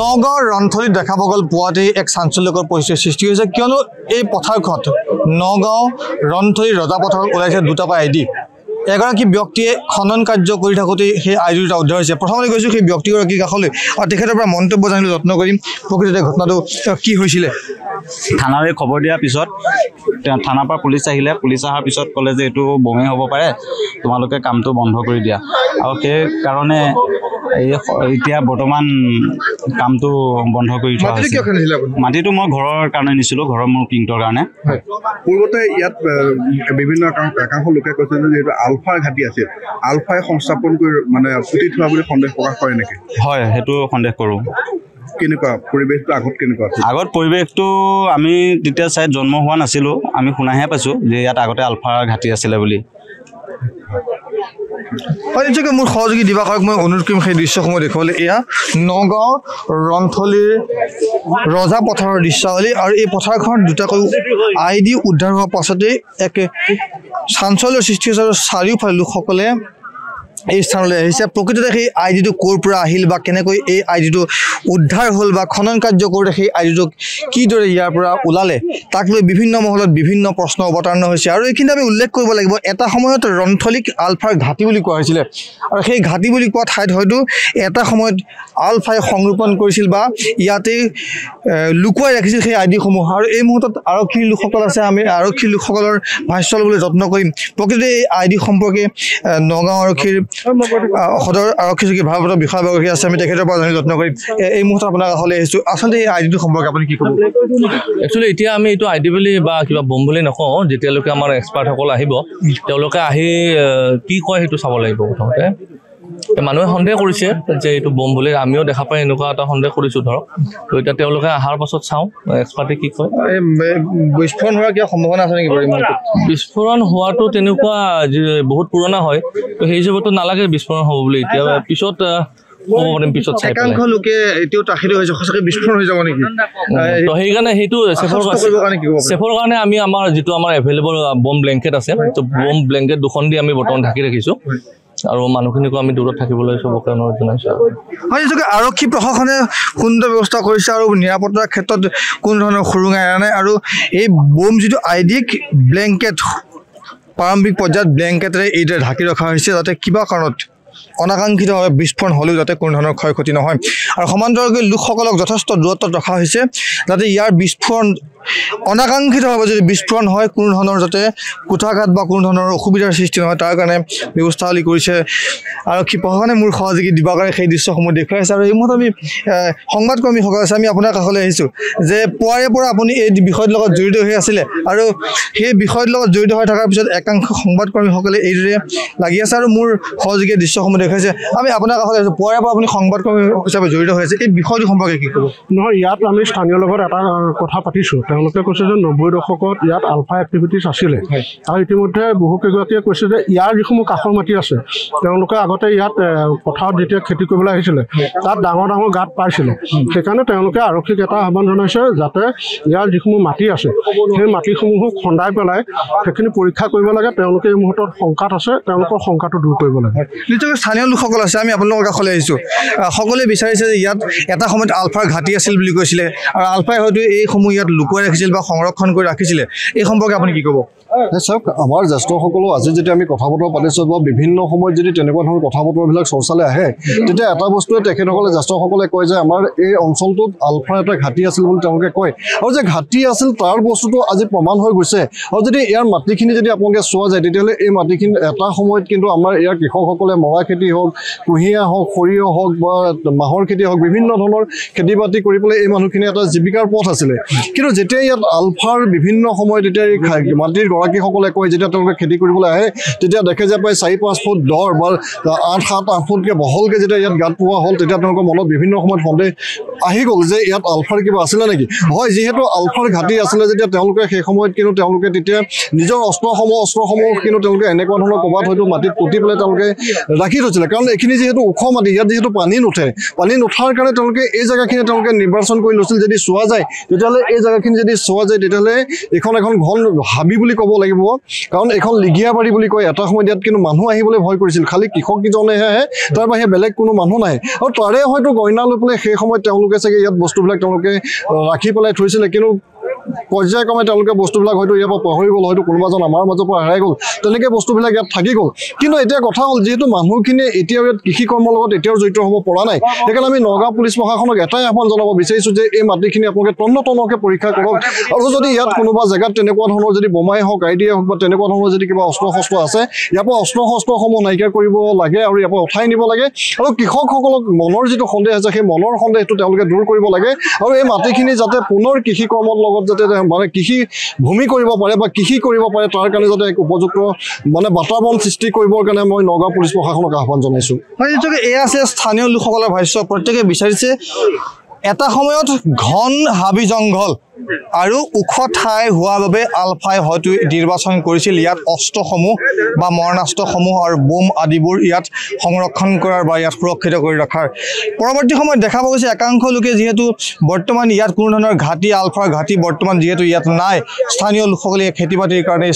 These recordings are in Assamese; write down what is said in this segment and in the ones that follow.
নগাঁৱৰ ৰণথলীত দেখা পাগল পুৱাতেই এক চাঞ্চল্যকৰ পৰিস্থিতিৰ সৃষ্টি হৈছে। কিয়নো এই পথাৰখনত নগাঁও ৰন্থলী ৰজা পথাৰত ওলাইছে দুটা পা আই ডি। এগৰাকী ব্যক্তিয়ে খনন কাৰ্য কৰি থাকোঁতেই সেই আই ডি দুটা উদ্ধাৰ হৈছে। প্ৰথমতে গৈছোঁ সেই ব্যক্তিগৰাকীৰ কাষলৈ আৰু তেখেতৰ পৰা মন্তব্য জানিবলৈ যত্ন কৰিম। প্ৰকৃততে ঘটনাটো কি হৈছিলে? থানালৈ খবৰ দিয়াৰ পিছত থানাৰ পৰা পুলিচ আহিলে পুলিচ অহাৰ পিছত ক'লে যে এইটো বমেই হ'ব পাৰে তোমালোকে কামটো বন্ধ কৰি দিয়া। আৰু সেইকাৰণে এই এতিয়া বৰ্তমান কামটো বন্ধ কৰি থোৱা হৈছে। মাটিটো মই ঘৰৰ কাৰণে নিছিলোঁ ঘৰৰ মোৰ প্ৰিণ্টৰ কাৰণে। পূৰ্বতে ইয়াত বিভিন্ন একাংশ একাংশ লোকে কৈছে যে যিহেতু আলফাৰ ঘাটি আছিল আলফাই সংস্থাপন কৰি মানে পুতি থোৱা বুলি সন্দেহ প্ৰকাশ কৰে নেকি? হয় সেইটো সন্দেহ কৰোঁ। কেনেকুৱা? পৰিৱেশটো আগত কেনেকুৱা আছিল? আগত পৰিৱেশটো আমি তেতিয়া চাই জন্ম হোৱা নাছিলোঁ। আমি শুনাহে পাইছোঁ যে ইয়াত আগতে আলফাৰ ঘাটি আছিলে বুলি। হয় নিশ্চয়কৈ মোৰ সহযোগী দিবাকৰক মই অনুৰোধ কৰিম সেই দৃশ্যসমূহ দেখুৱাবলৈ। এয়া নগাঁও ৰন্থলীৰ ৰজা পথাৰৰ দৃশ্যাৱলী আৰু এই পথাৰখনত দুটাকৈ আই ডি উদ্ধাৰ হোৱাৰ পাছতেই এক চাঞ্চল্যৰ সৃষ্টি হৈছে আৰু চাৰিওফালে লোকসকলে এই স্থানলৈ আহিছে। প্ৰকৃততে সেই আই ডিটো ক'ৰ পৰা আহিল বা কেনেকৈ এই আই ডিটো উদ্ধাৰ হ'ল বা খনন কাৰ্য কৰোঁতে সেই আই ডিটো কিদৰে ইয়াৰ পৰা ওলালে তাক লৈ বিভিন্ন মহলত বিভিন্ন প্ৰশ্ন অৱতাৰণা হৈছে। আৰু এইখিনিতে আমি উল্লেখ কৰিব লাগিব। এটা সময়ত ৰন্থলীক আলফাৰ ঘাটি বুলি কোৱা হৈছিলে। আৰু সেই ঘাটি বুলি কোৱা ঠাইত হয়তো এটা সময়ত আলফাই সংৰোপণ কৰিছিল বা ইয়াতেই লুকুৱাই ৰাখিছিল সেই আই ডিসমূহ আৰু এই মুহূৰ্তত আৰক্ষীৰ লোকসকল আছে আমি আৰক্ষীৰ লোকসকলৰ ভাষ্য ল'বলৈ যত্ন কৰিম। প্ৰকৃততে এই আই ডি সম্পৰ্কে নগাঁও আৰক্ষীৰ সদৰ আৰক্ষী চকী ভাৰপ্ৰাপ্ত বিষয়াগৰাকী আছে আমি তেখেতৰ পৰা জানিবলৈ যত্ন কৰিম। এই মুহূৰ্তত আপোনাৰ কাষলৈ আহিছোঁ। আচলতে এই আই ডিটো সম্পৰ্কে আপুনি কি ক'ব? একচুৱেলি এতিয়া আমি এইটো আই ডি বুলি বা কিবা বম বুলি নকওঁ যেতিয়ালৈকে আমাৰ এক্সপাৰ্টসকল আহিব তেওঁলোকে আহি কি কয় সেইটো চাব লাগিব প্ৰথমতে। মানুহে সন্দেহ কৰিছে যে এইটো বম বুলি। আমিও দেখা পাই এনেকুৱা এটা সন্দেহ কৰিছোঁ ধৰক। তো এতিয়া তেওঁলোকে অহাৰ পাছত চাওঁ এক্সপাৰ্টে কি কয়। বিস্ফোৰণ হোৱাৰ কিবা সম্ভাৱনা আছে নেকি বিস্ফোৰণ হোৱাটো তেনেকুৱা বহুত পুৰণা হয় তো সেই হিচাপতো নালাগে বিস্ফোৰণ হ'ব বুলি। এতিয়া পিছত আহ, ক'ব পাৰিম পিছত চাই পেলাই। একাংশ লোকে এতিয়াও তাখিত হৈছে সঁচাকৈ বিস্ফোৰণ হৈ যাব নেকি? এই তো সেইকাৰণে সেইটো চেফৰ? চেফৰ কাৰণে আমি আমাৰ যিটো আমাৰ এভেইলেবল বম ব্লেংকেট আছে তো বম ব্লেংকেট দুখন দি আমি বৰ্তমান ঢাকি ৰাখিছোঁ। আৰু মানুহখিনিকো আমি দূৰত থাকিবলৈ চবকে অনুৰোধ জনাইছোঁ। হয় নিশ্চয়কৈ আৰক্ষী প্ৰশাসনে সুন্দৰ ব্যৱস্থা কৰিছে আৰু নিৰাপত্তাৰ ক্ষেত্ৰত কোনো ধৰণৰ সুৰুঙাই এৰা নাই আৰু এই বোম যিটো আই ডিক ব্লেংকেট প্ৰাৰম্ভিক পৰ্যায়ত ব্লেংকেটেৰে এইদৰে ঢাকি ৰখা হৈছে যাতে কিবা কাৰণত অনাকাংক্ষিতভাৱে বিস্ফোৰণ হ'লেও যাতে কোনো ধৰণৰ ক্ষয় ক্ষতি নহয়। আৰু সমান্তৰালকৈ লোকসকলক যথেষ্ট দূৰত্বত ৰখা হৈছে যাতে ইয়াৰ বিস্ফোৰণ অনাকাংক্ষিতভাৱে যদি বিস্ফোৰণ হয় কোনো ধৰণৰ যাতে কুঠাঘাত বা কোনো ধৰণৰ অসুবিধাৰ সৃষ্টি নহয় তাৰ কাৰণে ব্যৱস্থাৱলী কৰিছে আৰক্ষী প্ৰশাসনে মোৰ সহযোগী দিবাকাৰে সেই দৃশ্যসমূহ দেখুৱাই আছে। আৰু এই মুহূৰ্তত আমি সংবাদকৰ্মীসকল আছে আমি আপোনাৰ কাষলৈ আহিছোঁ যে পুৱাৰে পৰা আপুনি এই বিষয়টোৰ লগত জড়িত হৈ আছিলে আৰু সেই বিষয়টোৰ লগত জড়িত হৈ থকাৰ পিছত একাংশ সংবাদকৰ্মীসকলে এইদৰে লাগি আছে আৰু মোৰ সহযোগীয়ে দৃশ্যসমূহ দেখুৱাইছে। আমি আপোনাৰ কাষলৈ আহিছোঁ পুৱাৰে পৰা আপুনি সংবাদকৰ্মী হিচাপে জড়িত হৈ আছে এই বিষয়টো সম্পৰ্কে কি ক'ব? নহয় ইয়াত আমি স্থানীয় লগত এটা কথা পাতিছোঁ। তেওঁলোকে কৈছে যে নব্বৈ দশকত ইয়াত আলফা এক্টিভিটিছ আছিলে। আৰু ইতিমধ্যে বহুকেইগৰাকীয়ে কৈছে যে ইয়াৰ যিসমূহ কাষৰ মাটি আছে তেওঁলোকে আগতে ইয়াত পথাৰত যেতিয়া খেতি কৰিবলৈ আহিছিলে তাত ডাঙৰ ডাঙৰ গাঁত পাইছিলে। সেইকাৰণে তেওঁলোকে আৰক্ষীক এটা আহ্বান জনাইছে যাতে ইয়াৰ যিসমূহ মাটি আছে সেই মাটিসমূহক খন্দাই পেলাই সেইখিনি পৰীক্ষা কৰিব লাগে। তেওঁলোকে এই মুহূৰ্তত শংকাত আছে তেওঁলোকৰ শংকাটো দূৰ কৰিব লাগে। নিশ্চয়কৈ স্থানীয় লোকসকল আছে আমি আপোনালোকৰ কাষলৈ আহিছোঁ। আহ, সকলোৱে বিচাৰিছে যে ইয়াত এটা সময়ত আলফাৰ ঘাটি আছিল বুলি কৈছিলে। আৰু আলফাই হয়তো এইসমূহ ইয়াত লুকুৱাই ৰাখিছিল বা সংৰক্ষণ কৰি ৰাখিছিলে এই সম্পৰ্কে আপুনি কি ক'ব? চাওক আমাৰ জ্যেষ্ঠসকলো আজি যেতিয়া আমি কথা বতৰা পাতিছোঁ বা বিভিন্ন সময়ত যদি তেনেকুৱা ধৰণৰ কথা বতৰাবিলাক চৰ্চালৈ আহে তেতিয়া এটা বস্তুৱে তেখেতসকলে জ্যেষ্ঠসকলে কয় যে আমাৰ এই অঞ্চলটোত আলফাৰ এটা ঘাটি আছিল বুলি তেওঁলোকে কয়। আৰু যে ঘাটি আছিল তাৰ বস্তুটো আজি প্ৰমাণ হৈ গৈছে। আৰু যদি ইয়াৰ মাটিখিনি যদি আপোনালোকে চোৱা যায় তেতিয়াহ'লে এই মাটিখিনি এটা সময়ত কিন্তু আমাৰ ইয়াৰ কৃষকসকলে মৰা খেতি হওক কুঁহিয়া হওক সৰিয়হ হওক বা মাহৰ খেতি হওক বিভিন্ন ধৰণৰ খেতি বাতি কৰি পেলাই এই মানুহখিনি এটা জীৱিকাৰ পথ আছিলে। কিন্তু যেতিয়া ইয়াত আলফাৰ বিভিন্ন সময়ত এতিয়া এই মাটিৰ গৰাকীসকলে কয় যেতিয়া তেওঁলোকে খেতি কৰিবলৈ আহে তেতিয়া দেখে যে প্ৰায় চাৰি পাঁচ ফুট দৰ বা আঠ সাত আঠ ফুটকৈ বহলকৈ যেতিয়া ইয়াত গাঁত পোৱা হ'ল তেতিয়া তেওঁলোকৰ মনত বিভিন্ন সময়ত সন্দেহ আহি গ'ল যে ইয়াত আলফাৰ কিবা আছিলে নেকি? হয় যিহেতু আলফাৰ ঘাটি আছিলে যেতিয়া তেওঁলোকে সেই সময়ত কিন্তু তেওঁলোকে তেতিয়া নিজৰ অস্ত্ৰসমূহ অস্ত্ৰসমূহ কিন্তু তেওঁলোকে এনেকুৱা ধৰণৰ ক'ৰবাত হয়তো মাটিত পুতি পেলাই তেওঁলোকে ৰাখি থৈছিলে। কাৰণ এইখিনি যিহেতু ওখ মাটি ইয়াত যিহেতু পানী নুঠে পানী নুঠাৰ কাৰণে তেওঁলোকে এই জেগাখিনি তেওঁলোকে নিৰ্বাচন কৰি লৈছিল যদি চোৱা যায় তেতিয়াহ'লে এই জেগাখিনি যদি চোৱা যায় তেতিয়াহ'লে এইখন এখন ঘন হাবি বুলি ক'ব লাগিব। কাৰণ এইখন লিগিয়াবাৰী বুলি কয় এটা সময়ত ইয়াত কিন্তু মানুহ আহিবলৈ ভয় কৰিছিল। খালি কৃষককেইজনেহে তাৰ বাহিৰে বেলেগ কোনো মানুহ নাই। আৰু তাৰে হয়তো গইনা লৈ পেলাই সেই সময়ত তেওঁলোকে চাগে ইয়াত বস্তুবিলাক তেওঁলোকে ৰাখি পেলাই থৈছিলে। কিন্তু পৰ্যায়ক্ৰমে তেওঁলোকে বস্তুবিলাক হয়তো ইয়াৰ পৰা পাহৰি গ'ল হয়তো কোনোবাজন আমাৰ মাজৰ পৰা হেৰাই গ'ল তেনেকৈ বস্তুবিলাক ইয়াত থাকি গ'ল। কিন্তু এতিয়া কথা হ'ল যিহেতু মানুহখিনিয়ে এতিয়াও ইয়াত কৃষি কৰ্মৰ লগত এতিয়াও জড়িত হ'ব পৰা নাই সেইকাৰণে আমি নগাঁও পুলিচ প্ৰশাসনক এটাই আহ্বান জনাব বিচাৰিছোঁ যে এই মাটিখিনি আপোনালোকে তন্ন তন্নকৈ পৰীক্ষা কৰক। আৰু যদি ইয়াত কোনোবা জেগাত তেনেকুৱা ধৰণৰ যদি বোমাই হওক আই ডিয়ে হওক বা তেনেকুৱা ধৰণৰ যদি কিবা অস্ত্ৰ শস্ত্ৰ আছে ইয়াৰ পৰা অস্ত্ৰ শস্ত্ৰসমূহ নাইকিয়া কৰিব লাগে আৰু ইয়াৰ পৰা উঠাই নিব লাগে। আৰু কৃষকসকলক মনৰ যিটো সন্দেহ আছে সেই মনৰ সন্দেহটো তেওঁলোকে দূৰ কৰিব লাগে। আৰু এই মাটিখিনি যাতে পুনৰ কৃষি কৰ্মৰ লগত যাতে মানে কৃষি ভূমি কৰিব পাৰে বা কৃষি কৰিব পাৰে তাৰ কাৰণে যাতে এক উপযুক্ত মানে বাতাবৰণ সৃষ্টি কৰিবৰ কাৰণে মই নগাঁও পুলিচ প্ৰশাসনক আহ্বান জনাইছোঁ। এয়া আছে স্থানীয় লোকসকলৰ ভাষ্য। প্ৰত্যেকে বিচাৰিছে এটা সময়ত ঘন হাবি জংঘল আৰু ওখ ঠাই হোৱাৰ বাবে আলফাই হয়তো নিৰ্বাচন কৰিছিল। ইয়াত অস্ত্ৰসমূহ বা মৰণাস্ত্ৰসমূহ আৰু বোম আদিবোৰ ইয়াত সংৰক্ষণ কৰাৰ বা ইয়াত সুৰক্ষিত কৰি ৰখাৰ। পৰৱৰ্তী সময়ত দেখা পোৱা গৈছে একাংশ লোকে যিহেতু বৰ্তমান ইয়াত কোনো ধৰণৰ ঘাটি আলফাৰ ঘাটি বৰ্তমান যিহেতু ইয়াত নাই স্থানীয় লোকসকলে খেতি বাতিৰ কাৰণে এই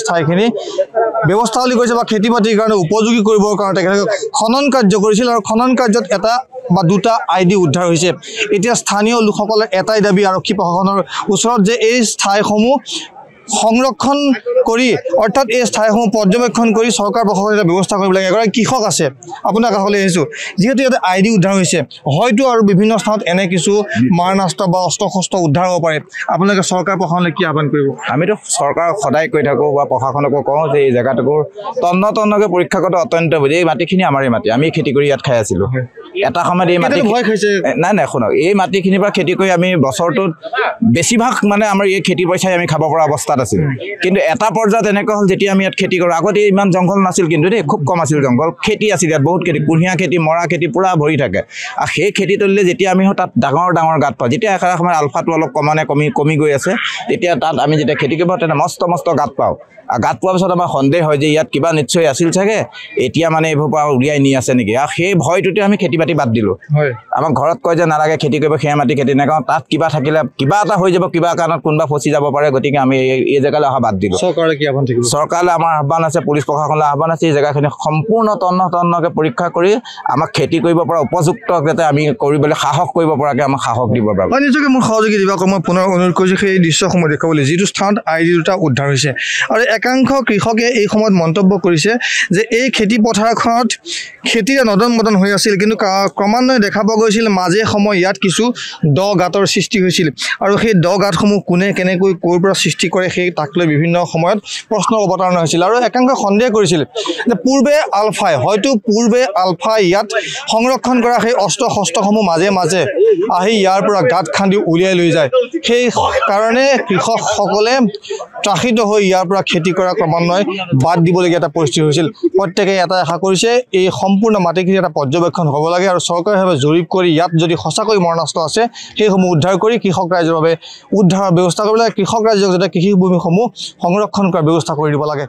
ব্যৱস্থা বুলি কৈছে বা খেতি বাতিৰ কাৰণে উপযোগী কৰিবৰ কাৰণে তেখেতলোকে খনন কাৰ্য কৰিছিল আৰু খনন কাৰ্যত এটা বা দুটা আই ডি উদ্ধাৰ হৈছে। এতিয়া স্থানীয় লোকসকলৰ এটাই দাবী আৰক্ষী প্ৰশাসনৰ ওচৰত যে এই ঠাইসমূহ সংৰক্ষণ কৰি অৰ্থাৎ এই ঠাইসমূহ পৰ্যবেক্ষণ কৰি চৰকাৰ প্ৰশাসনে ব্যৱস্থা কৰিব লাগে। এগৰাকী কৃষক আছে আপোনাৰ কাষলৈ আহিছোঁ। যিহেতু ইয়াতে আই ডি উদ্ধাৰ হৈছে হয়তো আৰু বিভিন্ন স্থানত এনে কিছু মাৰণাস্ত্ৰ বা অস্ত্ৰ শস্ত্ৰ উদ্ধাৰ হ'ব পাৰে। আপোনালোকে চৰকাৰ প্ৰশাসনলৈ কি আহ্বান কৰিব? আমিতো চৰকাৰক সদায় কৈ থাকোঁ বা প্ৰশাসনকো কওঁ যে এই জেগাটুকুৰ তন্ন তন্নকৈ পৰীক্ষা কৰাটো অত্যন্ত এই মাটিখিনি আমাৰেই মাটি আমি খেতি কৰি ইয়াত খাই আছিলোঁ। এটা সময়ত এই মাটি ভয় খাইছে। নাই নাই শুনক। এই মাটিখিনিৰ পৰা খেতি কৰি আমি বছৰটোত বেছিভাগ মানে আমাৰ এই খেতি পইচাই আমি খাব পৰা অৱস্থাত আছিল। কিন্তু এটা পৰ্যায়ত এনেকুৱা হ'ল যেতিয়া আমি ইয়াত খেতি কৰোঁ। আগতে ইমান জংঘল নাছিল কিন্তু দেই খুব কম আছিল জংঘল। খেতি আছিল ইয়াত বহুত খেতি। কুঁহিয়াৰ খেতি মৰা খেতি পূৰা ভৰি থাকে। আৰু সেই খেতিতলীলৈ যেতিয়া আমি তাত ডাঙৰ ডাঙৰ গাঁত পাওঁ যেতিয়া একেটা সময়ত আলফাটো অলপ কমানে কমি কমি গৈ আছে তেতিয়া তাত আমি যেতিয়া খেতি কৰিব তেতিয়া মস্ত মস্ত গাঁত পাওঁ। আৰু গাঁত পোৱাৰ পিছত আমাৰ সন্দেহ হয় যে ইয়াত কিবা নিশ্চয় আছিল চাগে। এতিয়া মানে এইবোৰ পৰা উলিয়াই নি আছে নেকি? আৰু সেই ভয়টোতে আমি খেতি বাতি বাদ দিলোঁ। হয়। আমাক ঘৰত কয় যে নালাগে খেতি কৰিব সেয়া মাটি খেতি নাকাওঁ তাত কিবা থাকিলে কিবা এটা হৈ যাব কিবা কাৰণত কোনোবা ফচি যাব পাৰে গতিকে আমি এই- জেগালৈ অহা বাদ দিলোঁ। চৰকাৰে কি আহ্বান থাকিব? চৰকাৰলৈ আমাৰ আহ্বান আছে পুলিচ প্ৰশাসনলৈ আহ্বান আছে এই জেগাখিনি সম্পূৰ্ণ তন্ন তন্নকৈ পৰীক্ষা কৰি আমাক খেতি কৰিব পৰা উপযুক্ত যাতে আমি কৰিবলৈ সাহস কৰিব পৰাকৈ আমাক সাহস দিব পাৰোঁ নিজকে মোৰ সহযোগী দিবাক মই পুনৰ অনুৰোধ কৰিছোঁ সেই দৃশ্যসমূহ দেখুৱাবলৈ যিটো স্থানত আই ডি দুটা উদ্ধাৰ হৈছে। আৰু একাংশ কৃষকে এই সময়ত মন্তব্য কৰিছে যে এই খেতি পথাৰখনত খেতিৰে নদন বদন হৈ আছিল কিন্তু ক্ৰমান্বয়ে দেখা পোৱা গৈছিল। মাজে সময়ে ইয়াত কিছু দ গাঁতৰ সৃষ্টি হৈছিল। আৰু সেই দ গাঁতসমূহ কোনে কেনেকৈ ক'ৰ পৰা সৃষ্টি কৰে সেই তাক লৈ বিভিন্ন সময়ত প্ৰশ্নৰ অৱতাৰণা হৈছিল আৰু একাংশ সন্দেহ কৰিছিল যে পূৰ্বে আলফাই হয়তো পূৰ্বে আলফাই ইয়াত সংৰক্ষণ কৰা সেই অস্ত্ৰ শস্ত্ৰসমূহ মাজে মাজে আহি ইয়াৰ পৰা গাঁত খান্দি উলিয়াই লৈ যায়। সেই কাৰণে কৃষকসকলে ত্ৰাসিত হৈ ইয়াৰ পৰা খেতি কৰা ক্ৰমান্বয়ে বাদ দিবলগীয়া এটা পৰিস্থিতি হৈছিল। প্ৰত্যেকে এটা আশা কৰিছে এই সম্পূৰ্ণ মাটিখিনি এটা পৰ্যবেক্ষণ হ'ব লাগে আৰু চৰকাৰীভাৱে জৰীপ কৰি ইয়াত যদি সঁচাকৈ মৰণাস্ত্ৰ আছে সেইসমূহ উদ্ধাৰ কৰি কৃষক ৰাইজৰ বাবে উদ্ধাৰৰ ব্যৱস্থা কৰিব লাগে। কৃষক ৰাইজক যাতে কৃষিভূমিসমূহ সংৰক্ষণ কৰাৰ ব্যৱস্থা কৰি দিব লাগে।